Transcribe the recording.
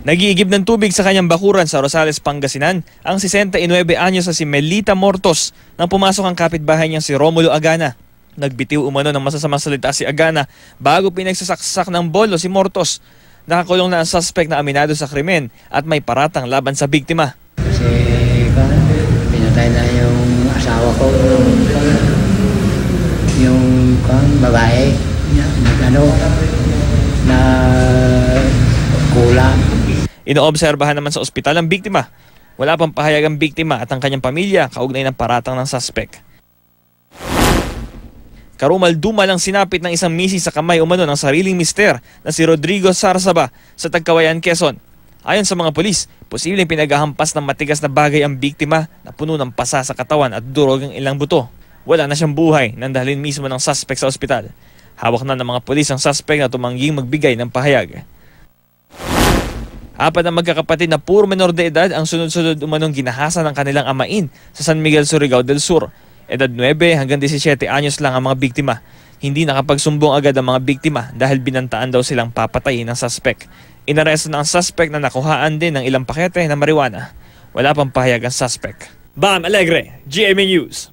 Nagiigib ng tubig sa kanyang bakuran sa Rosales, Pangasinan ang 69 anyos sa si Melita Mortos nang pumasok ang kapitbahay niyang si Romulo Agana. Nagbitiw umano ng masasamang salita si Agana bago pinagsasaksak ng bolo si Mortos. Nakakulong na ang suspect na aminado sa krimen at may paratang laban sa biktima. Kasi pinatay na yung asawa ko, yung, yung kan, babae, nag-ano, Inoobserbahan naman sa ospital ang biktima. Wala pang pahayag ang biktima at ang kanyang pamilya kaugnay ng paratang ng suspect. Karumal-dumal ang sinapit ng isang misi sa kamay umano ng sariling mister na si Rodrigo Sarsaba sa Tagkawayan, Quezon. Ayon sa mga polis, posibleng pinaghahampas ng matigas na bagay ang biktima na puno ng pasa sa katawan at durog ang ilang buto. Wala na siyang buhay nang dalhin mismo ng suspect sa ospital. Hawak na ng mga polis ang suspect na tumangging magbigay ng pahayag. Apat na magkakapatid na puro menor de edad ang sunod-sunod umanong ginahasa ng kanilang amain sa San Miguel Surigao del Sur. Edad 9 hanggang 17 anyos lang ang mga biktima. Hindi nakapagsumbong agad ang mga biktima dahil binantaan daw silang papatayin ng suspect. Inaresto na ang suspect na nakuhaan din ng ilang pakete na marijuana. Wala pang pahayag ang suspect. Bam Alegre, GMA News.